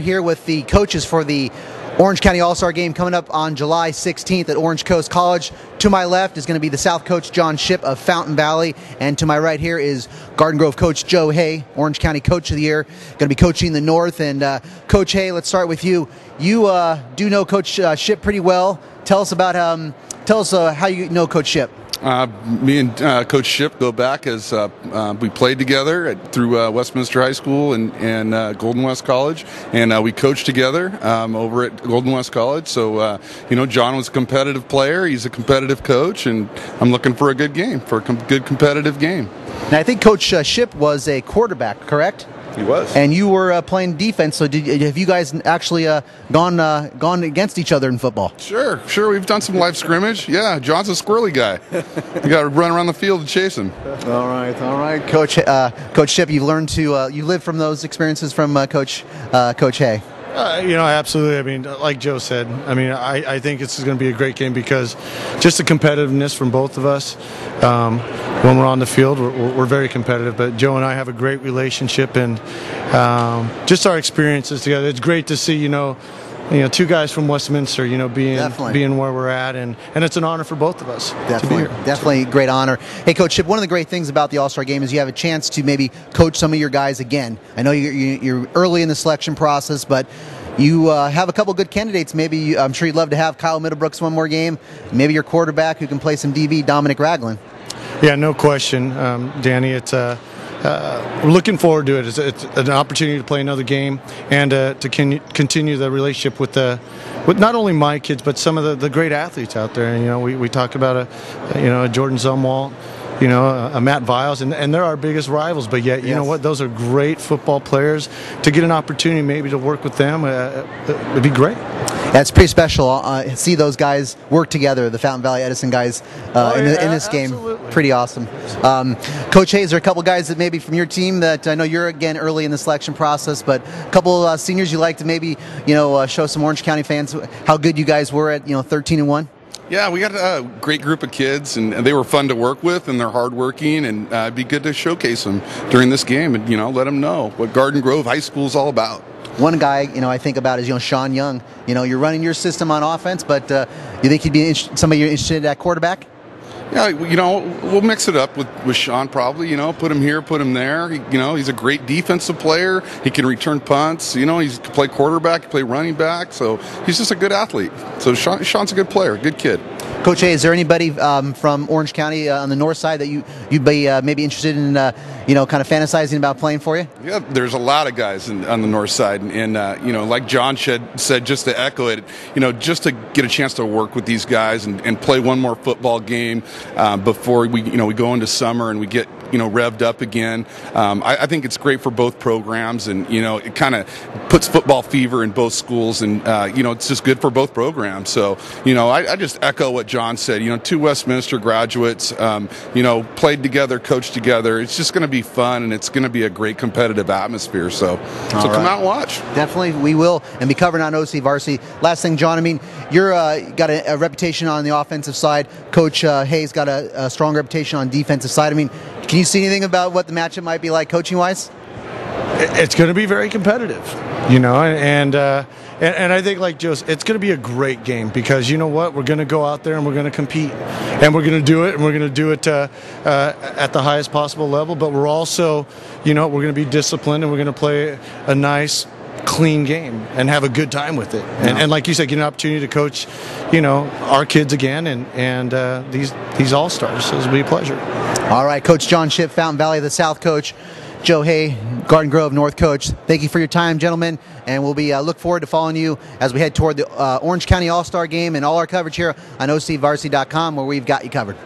Here with the coaches for the Orange County All Star game coming up on July 16th at Orange Coast College. To my left is going to be the South coach John Shipp of Fountain Valley, and to my right here is Garden Grove coach Joe Hay, Orange County Coach of the Year, going to be coaching the North. And uh, Coach Hay, let's start with you. You uh, do know Coach uh, Shipp pretty well. Tell us about um, tell us uh, how you know Coach Shipp. Uh, me and uh, Coach Shipp go back as uh, uh we played together at, through uh, Westminster High School and, and uh, Golden West College, and we coached together um, over at Golden West College. So, you know, John was a competitive player. He's a competitive coach, and I'm looking for a good game, for a com- good competitive game. Now, I think Coach Shipp was a quarterback, correct? He was. And you were uh, playing defense. So did have you guys actually uh, gone uh, gone against each other in football? Sure, sure. We've done some live scrimmage. Yeah, John's a squirrely guy. you got to run around the field to chase him. All right, all right, Coach uh, Coach Shipp. You've learned to uh, you lived from those experiences from uh, Coach Coach Hay. Uh, you know, absolutely. I mean, like Joe said, I mean, I, I think is going to be a great game because just the competitiveness from both of us. Um, when we're on the field, we're, we're, very competitive. But Joe and I have a great relationship, and um, just our experiences together. It's great to see, you know, you know, two guys from Westminster, you know, being definitely. being where we're at, and, and it's an honor for both of us. Definitely, definitely great honor. Hey, Coach Shipp, one of the great things about the All Star Game is you have a chance to maybe coach some of your guys again. I know you're, you're early in the selection process, but you uh, have a couple good candidates. Maybe you, I'm sure you'd love to have Kyle Middlebrooks one more game. Maybe your quarterback who can play some DB, Dominic Ragland. Yeah, no question, um, Danny. It's uh, uh, we're looking forward to it. It's, it's, an opportunity to play another game and uh, to con- continue the relationship with the with not only my kids but some of the, the great athletes out there. And, you know, we, we talk about a you know a Jordan Zumwalt you know, a, Matt Viles, and, and they're our biggest rivals. But yet, you yes. know what? Those are great football players. To get an opportunity maybe to work with them, uh, uh it'd be great. That's pretty special. Uh, see those guys work together, the Fountain Valley Edison guys, uh, oh, in, the, in, this absolutely. game. Pretty awesome. Um, Coach Hayes, there are a couple guys that maybe from your team that I know you're again early in the selection process, but a couple uh, seniors you like to maybe you know uh, show some Orange County fans how good you guys were at you know 13 and one. Yeah, we got a great group of kids, and they were fun to work with, and they're hardworking, and uh, it'd be good to showcase them during this game, and you know, let them know what Garden Grove High School is all about. One guy, you know, I think about is you know Sean Young. You know, you're running your system on offense, but uh, you think he'd be somebody you're interested in at quarterback? Yeah, you know, we'll mix it up with, with Sean probably. You know, put him here, put him there. He, you know, he's a great defensive player. He can return punts. You know, he can play quarterback, he can play running back. So he's just a good athlete. So Sean, Sean's a good player, good kid. Coach A, is there anybody um, from Orange County uh, on the north side that you you'd be uh, maybe interested in, uh, you know, kind of fantasizing about playing for you? Yeah, there's a lot of guys in, on the north side, and, and uh, you know, like John said, said, just to echo it, you know, just to get a chance to work with these guys and, and play one more football game uh, before we, you know, we go into summer and we get you know revved up again. Um, I, I, think it's great for both programs, and you know it kind of puts football fever in both schools, and uh, you know it's just good for both programs. So you know I, I just echo what John said. You know, two Westminster graduates, um, you know, played together, coached together. It's just going to be fun, and it's going to be a great competitive atmosphere. So so right. come out and watch. Definitely, we will, and be covering on OC varsity. Last thing, John. I mean, you're uh, got a, a, reputation on the offensive side. Coach uh, Hayes got a, a strong reputation on defensive side. I mean, can you see anything about what the matchup might be like coaching wise? It's going to be very competitive, you know, and uh, and, and, I think like Joe, it's going to be a great game because you know what, we're going to go out there and we're going to compete, and we're going to do it, and we're going to do it uh, uh, at the highest possible level. But we're also, you know, we're going to be disciplined and we're going to play a nice clean game and have a good time with it. And, and, like you said, get an opportunity to coach, you know, our kids again and and uh, these these all stars. So it'll be a pleasure. All right, Coach John Shipp, Fountain Valley, the South coach. Joe Hay, Garden Grove North coach. Thank you for your time, gentlemen, and we'll be uh, look forward to following you as we head toward the uh, Orange County All Star Game and all our coverage here on OCVarsity.com, where we've got you covered.